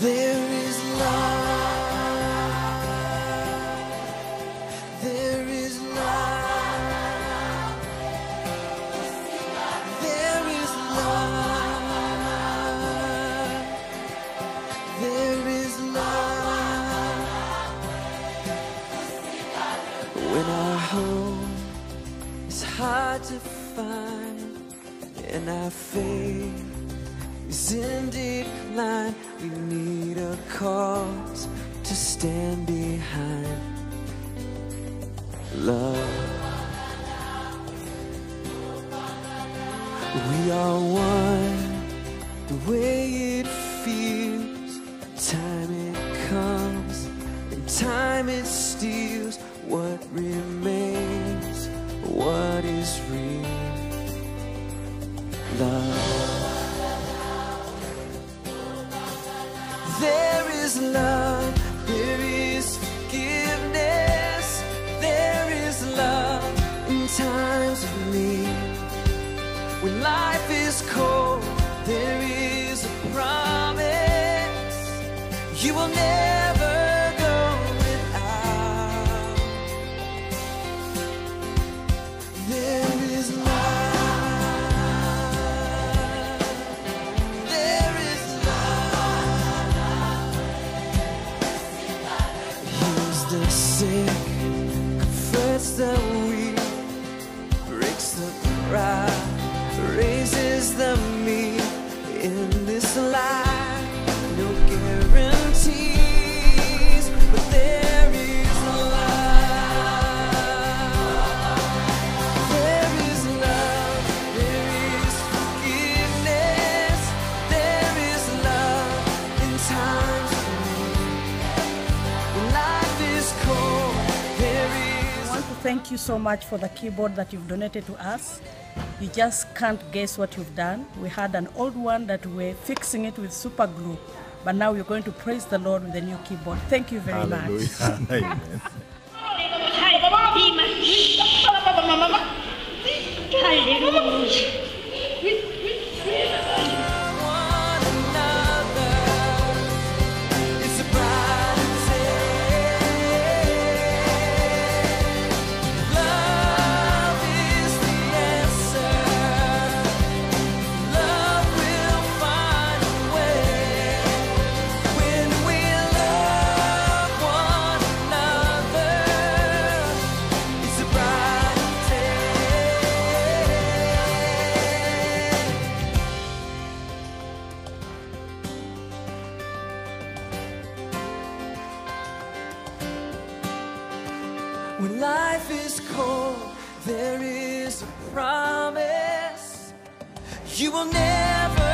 There is love. There is love. There is love. There is love. When our home is hard to find and our faith is in decline, we need a cause to stand behind. Love. We are one the way it feels. Time it comes and time it steals what remains, what is real. Is love, there is forgiveness, there is love in times of need. When life is cold, there is a promise you will never sick, comforts the weak breaks the pride, raises the meek in thank you so much for the keyboard that you've donated to us. You just can't guess what you've done. We had an old one that we're fixing it with super glue, but now we're going to praise the Lord with a new keyboard. Thank you very much. Hallelujah. Amen. one When life is cold, there is a promise. You will never